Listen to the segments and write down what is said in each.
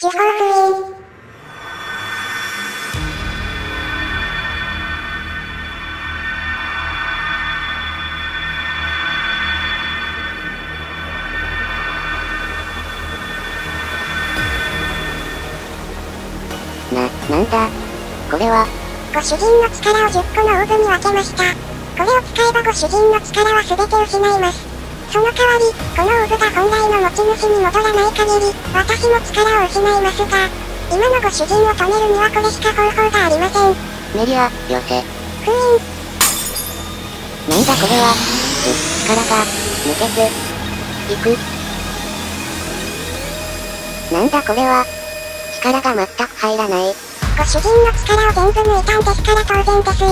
地方不倫。な、なんだ？これは、ご主人の力を10個のオーブに分けました。これを使えばご主人の力は全て失います。その代わり、このオーブが本来の持ち主に戻らない限り、私も力を失いますが、今のご主人を止めるにはこれしか方法がありません。メリア、よせ。封印。なんだこれは、つ、力が、抜けず、いく。なんだこれは、力が全く入らない。ご主人の力を全部抜いたんですから当然ですよ。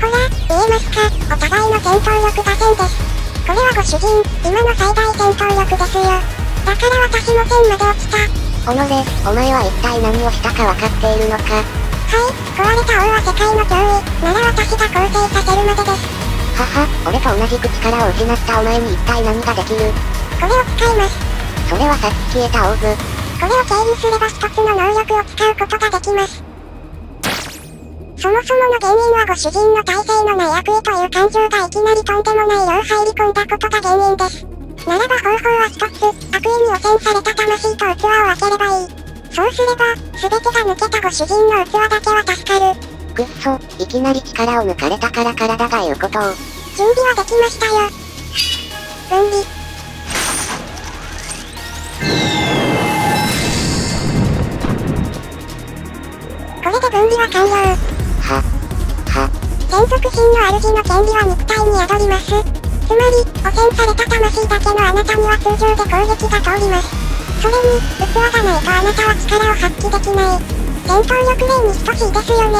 ほら、見えますかお互いの戦闘力が1000です。これはご主人、今の最大戦闘力ですよ。だから私も天まで落ちた。おのれ、お前は一体何をしたか分かっているのか。はい、壊れた王は世界の脅威、なら私が構成させるまでです。はは、俺と同じく力を失ったお前に一体何ができるこれを使います。それはさっき消えたオーブ。これを経由すれば一つの能力を使うことができます。そもそもの原因はご主人の体制のない悪意という感情がいきなりとんでもない量入り込んだことが原因です。ならば方法は一つ、悪意に汚染された魂と器を開ければいい。そうすれば、全てが抜けたご主人の器だけは助かる。くっそ、いきなり力を抜かれたから体が言うことを。準備はできましたよ。分離。これで分離は完了。は、は、連続品の主の権利は肉体に宿ります。つまり、汚染された魂だけのあなたには通常で攻撃が通ります。それに、器がないとあなたは力を発揮できない。戦闘力例に等しいですよね。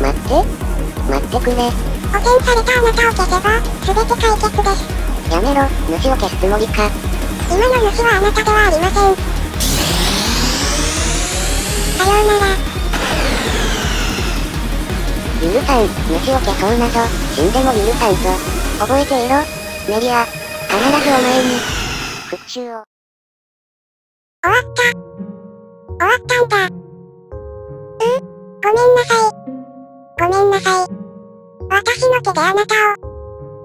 待って待ってくれ。汚染されたあなたを消せば、全て解決です。やめろ、主を消すつもりか。今の主はあなたではありません。さようなら。許さん、主を消そうなど、死んでも許さんぞ。覚えていろ、メリア。必ずお前に、復讐を。終わった。終わったんだ。うん、ごめんなさい。ごめんなさい。私の手であなたを、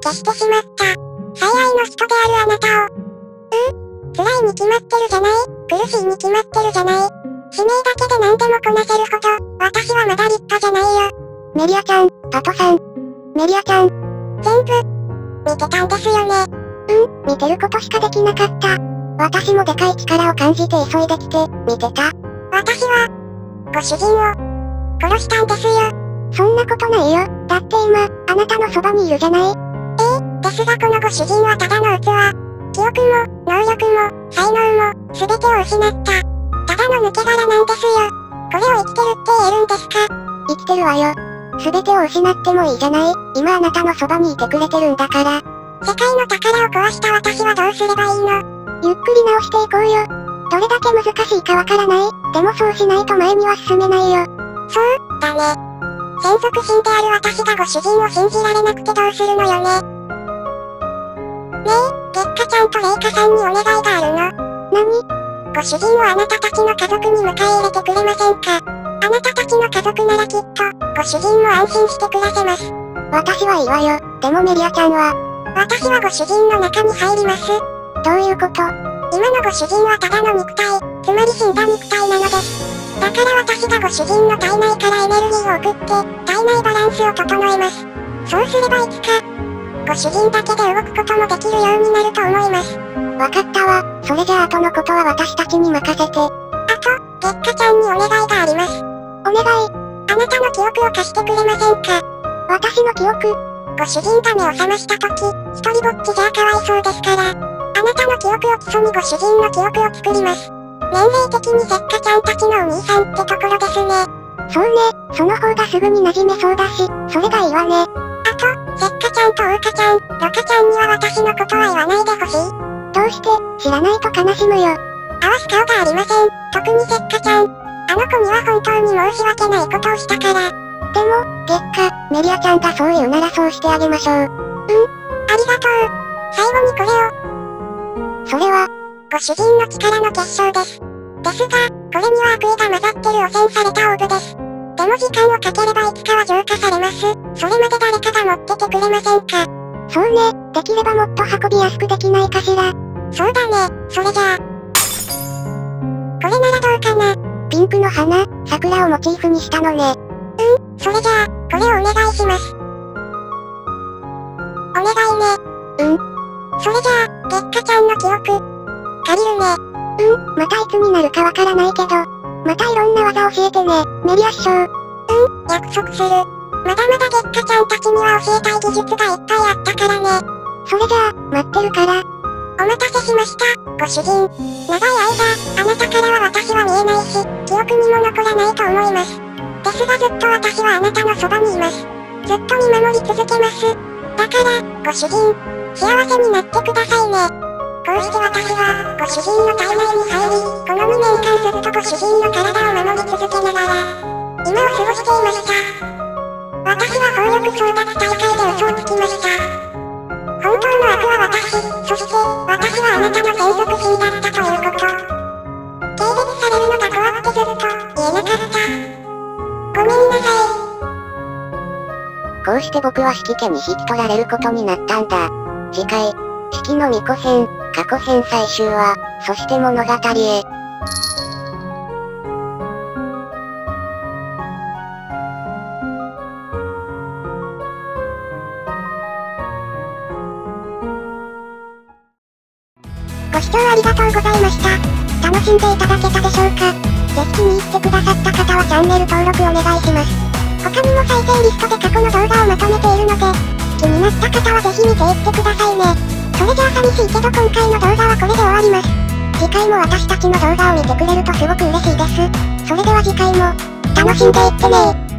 消してしまった。最愛の人であるあなたを。うん、辛いに決まってるじゃない？苦しいに決まってるじゃない？使命だけで何でもこなせるほど、私はまだ立派じゃないよ。メリアちゃん、パトさん。メリアちゃん。全部、見てたんですよね。うん、見てることしかできなかった。私もでかい力を感じて急いできて、見てた。私は、ご主人を、殺したんですよ。そんなことないよ。だって今、あなたのそばにいるじゃない？ですがこのご主人はただの器。記憶も、能力も、才能も、全てを失った。ただの抜け殻なんですよ。これを生きてるって言えるんですか？生きてるわよ。すべてを失ってもいいじゃない今あなたのそばにいてくれてるんだから。世界の宝を壊した私はどうすればいいの？ゆっくり直していこうよ。どれだけ難しいかわからない。でもそうしないと前には進めないよ。そう、だね。専属品である私がご主人を信じられなくてどうするのよね。ねえ、月下ちゃんとレイカさんにお願いがあるの？何？ご主人をあなたたちの家族に迎え入れてくれませんか？あなたたちの家族ならきっと、ご主人も安心して暮らせます。私はいいわよ。でもメリアちゃんは、私はご主人の中に入ります。どういうこと？今のご主人はただの肉体、つまり死んだ肉体なのです。だから私がご主人の体内からエネルギーを送って、体内バランスを整えます。そうすればいつか、ご主人だけで動くこともできるようになると思います。わかったわ。それじゃあ後のことは私たちに任せて。あと、月下ちゃんにお願いがあります。お願い。あなたの記憶を貸してくれませんか？私の記憶。ご主人が目を覚ました時、一人ぼっちじゃかわいそうですから。あなたの記憶を基礎にご主人の記憶を作ります。年齢的に月下ちゃんたちのお兄さんってところですね。そうね。その方がすぐに馴染めそうだし、それがいいわね。あと、月下ちゃんとウーカちゃん、ロカちゃんには私のことは言わないでほしい。どうして、知らないと悲しむよ。合わす顔がありません。特に月下ちゃん。あの子には本当に申し訳ないことをしたから。でも、月下、メリアちゃんがそう言うならそうしてあげましょう。ありがとう。最後にこれを。それは、ご主人の力の結晶です。ですが、これには悪意が混ざってる汚染されたオーブです。でも時間をかければいつかは浄化されます。それまで誰かが持っててくれませんかそうね、できればもっと運びやすくできないかしら。そうだね、それじゃあ。これならどうかなピンクの花、桜をモチーフにしたのね。うん、それじゃあ、これをお願いします。お願いね。うん。それじゃあ、月下ちゃんの記憶、借りるね。うん、またいつになるかわからないけど、またいろんな技教えてね、メリア師匠。うん、約束する。まだまだ月下ちゃんたちには教えたい技術がいっぱいあったからね。それじゃあ、待ってるから。お待たせしました、ご主人。長い間、あなたからは私は見えないし、憶にも残らないと思います。ですがずっと私はあなたのそばにいます。ずっと見守り続けます。だから、ご主人、幸せになってくださいね。こうして私は、ご主人の体内に入り、この2年間ずっとご主人の体を守り続けながら、今を過ごしていました。私は暴力争奪大会で嘘をつきました。本当の悪は私、そして、私はあなたの専属品だったして僕は引き家に引き取られることになったんだ。次回、四季の巫女編、過去編最終話、そして物語へ。ご視聴ありがとうございました。楽しんでいただけたでしょうかぜひ気に入ってくださった方はチャンネル登録お願いします。他にも再生リストで過去の動画をまとめているので、気になった方はぜひ見ていってくださいね。それじゃあ寂しいけど今回の動画はこれで終わります。次回も私たちの動画を見てくれるとすごく嬉しいです。それでは次回も、楽しんでいってね